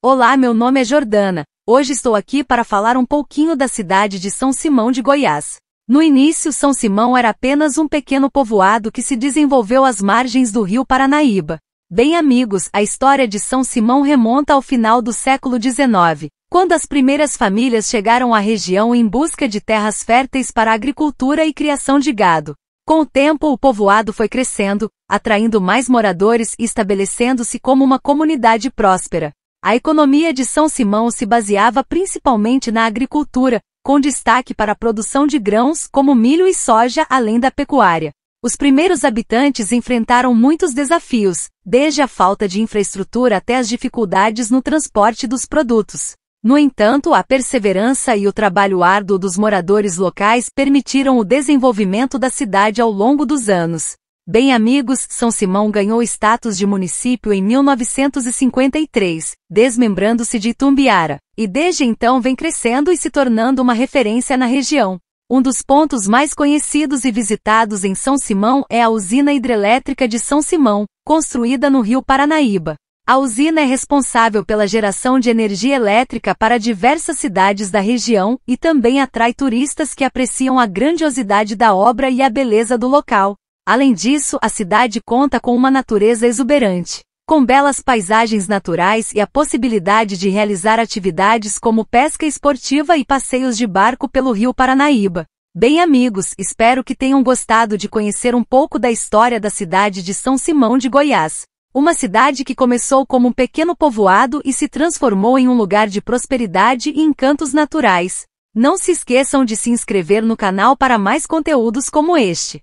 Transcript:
Olá, meu nome é Jordana. Hoje estou aqui para falar um pouquinho da cidade de São Simão de Goiás. No início, São Simão era apenas um pequeno povoado que se desenvolveu às margens do rio Paranaíba. Bem amigos, a história de São Simão remonta ao final do século XIX, quando as primeiras famílias chegaram à região em busca de terras férteis para agricultura e criação de gado. Com o tempo, o povoado foi crescendo, atraindo mais moradores e estabelecendo-se como uma comunidade próspera. A economia de São Simão se baseava principalmente na agricultura, com destaque para a produção de grãos como milho e soja, além da pecuária. Os primeiros habitantes enfrentaram muitos desafios, desde a falta de infraestrutura até as dificuldades no transporte dos produtos. No entanto, a perseverança e o trabalho árduo dos moradores locais permitiram o desenvolvimento da cidade ao longo dos anos. Bem amigos, São Simão ganhou status de município em 1953, desmembrando-se de Itumbiara, e desde então vem crescendo e se tornando uma referência na região. Um dos pontos mais conhecidos e visitados em São Simão é a usina hidrelétrica de São Simão, construída no rio Paranaíba. A usina é responsável pela geração de energia elétrica para diversas cidades da região e também atrai turistas que apreciam a grandiosidade da obra e a beleza do local. Além disso, a cidade conta com uma natureza exuberante, com belas paisagens naturais e a possibilidade de realizar atividades como pesca esportiva e passeios de barco pelo rio Paranaíba. Bem amigos, espero que tenham gostado de conhecer um pouco da história da cidade de São Simão de Goiás. Uma cidade que começou como um pequeno povoado e se transformou em um lugar de prosperidade e encantos naturais. Não se esqueçam de se inscrever no canal para mais conteúdos como este.